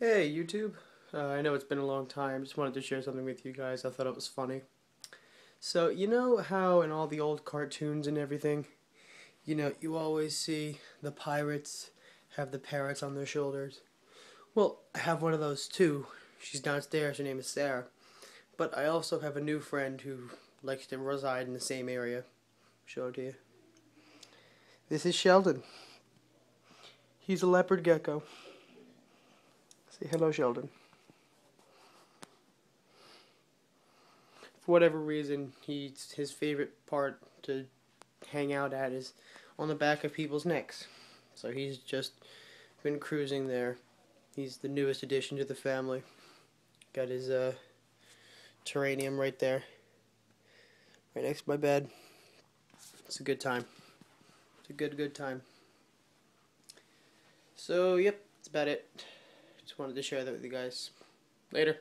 Hey YouTube, uh, I know it's been a long time, just wanted to share something with you guys, I thought it was funny. So, you know how in all the old cartoons and everything, you know, you always see the pirates have the parrots on their shoulders? Well, I have one of those too. She's downstairs, her name is Sarah. But I also have a new friend who likes to reside in the same area. Show it to you. This is Sheldon. He's a leopard gecko. Say hello, Sheldon. For whatever reason, he's his favorite part to hang out at is on the back of people's necks. So he's just been cruising there. He's the newest addition to the family. Got his uh, terrarium right there, right next to my bed. It's a good time. It's a good, good time. So, yep, that's about it. Just wanted to share that with you guys. Later.